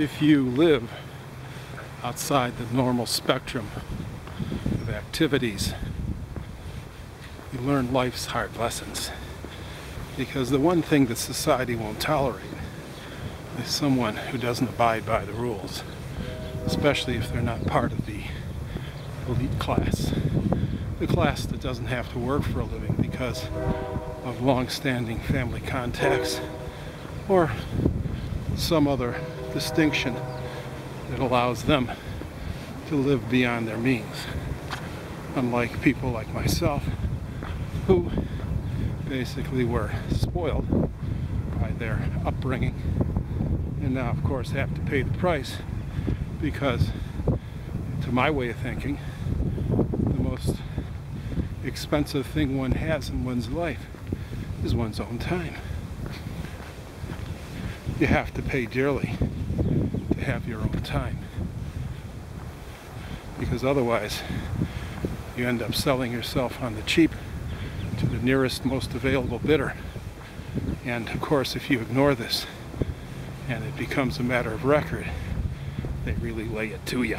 if you live outside the normal spectrum of activities, you learn life's hard lessons. Because the one thing that society won't tolerate is someone who doesn't abide by the rules, especially if they're not part of the elite class. The class that doesn't have to work for a living because of long-standing family contacts or some other distinction that allows them to live beyond their means. Unlike people like myself who basically were spoiled by their upbringing and now of course have to pay the price because to my way of thinking the most expensive thing one has in one's life is one's own time. You have to pay dearly have your own time. Because otherwise, you end up selling yourself on the cheap to the nearest, most available bidder. And of course, if you ignore this and it becomes a matter of record, they really lay it to you.